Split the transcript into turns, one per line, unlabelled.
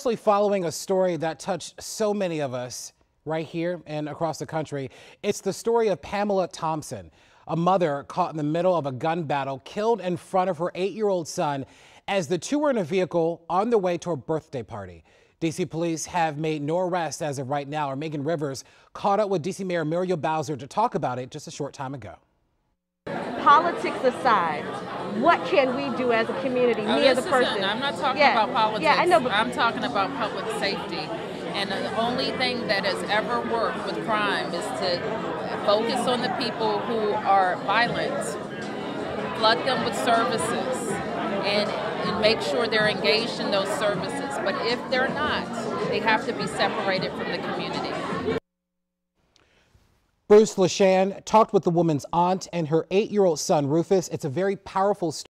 Closely following a story that touched so many of us right here and across the country. It's the story of Pamela Thompson, a mother caught in the middle of a gun battle, killed in front of her eight-year-old son as the two were in a vehicle on their way to a birthday party. DC police have made no arrests as of right now. Our Megan Rivers caught up with DC Mayor Muriel Bowser to talk about it just a short time ago.
Politics aside, what can we do as a community,
Oh,
me as a person?
I'm not talking
Yeah.
about politics.
Yeah, I know, but
I'm talking about public safety. And the only thing that has ever worked with crime is to focus on the people who are violent, flood them with services, and, and make sure they're engaged in those services. But if they're not, they have to be separated from the community.
Bruce Leshan talked with the woman's aunt and her eight-year-old son, Rufus. It's a very powerful story.